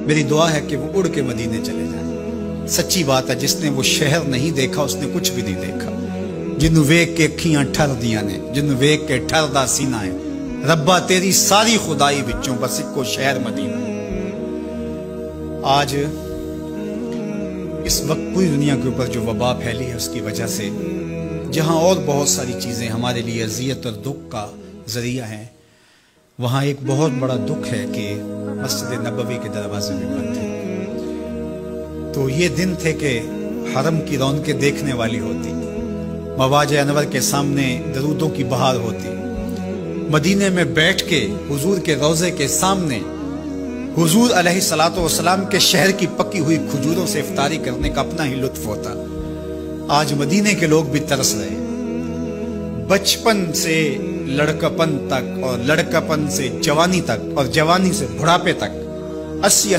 میری دعا ہے کہ وہ اڑ کے مدینے چلے جائیں۔ سچی بات ہے، جس نے وہ شہر نہیں دیکھا، اس نے کچھ بھی نہیں دیکھا۔ جنہوں ویک کے اکھیاں ٹھر دیا نے، جنہوں ویک کے ٹھر دا سینہ ہے۔ ربا، تیری ساری خدائی بچوں بس اکو شہر مدینہ۔ آج اس وقت پوری دنیا کے اوپر جو وبا پھیلی ہے، اس کی وجہ سے جہاں اور بہت ساری چیزیں ہمارے لیے اذیت اور دکھ کا ذریعہ ہیں وہاں ایک بہت بڑا دکھ ہے کہ مسجد نبوی کے دروازے بھی بند تھے۔ تو یہ دن تھے کہ حرم کی رونقیں دیکھنے والی ہوتی۔ مواج انور کے سامنے درودوں کی بہار ہوتی۔ مدینے میں بیٹھ کے، حضور کے روزے کے سامنے، حضور علیہ السلاۃ والسلام کے شہر کی پکی ہوئی کھجوروں سے افطاری کرنے کا اپنا ہی لطف ہوتا۔ آج مدینے کے لوگ بھی ترس رہے۔ بچپن سے لڑکپن تک اور لڑکپن سے جوانی تک اور جوانی سے بڑھاپے تک۔ اسی